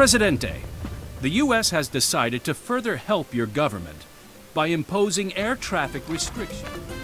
Presidente, the U.S. has decided to further help your government by imposing air traffic restrictions.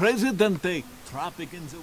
Presidente, traffic in the.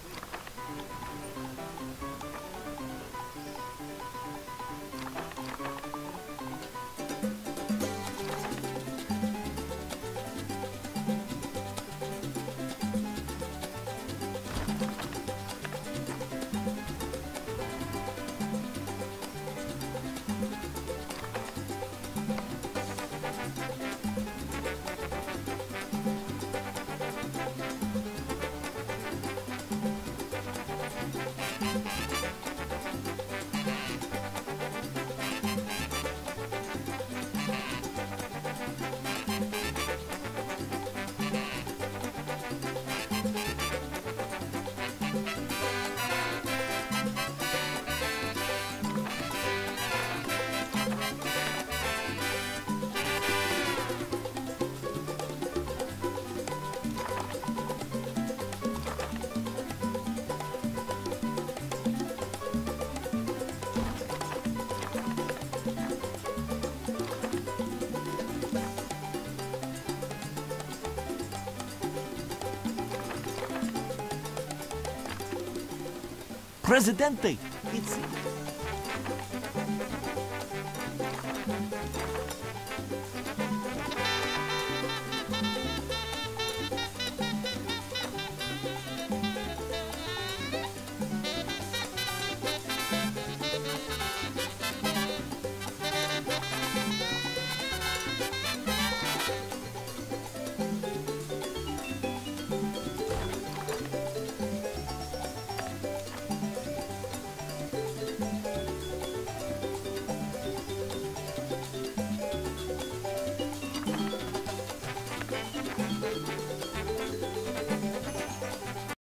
Presidente, it's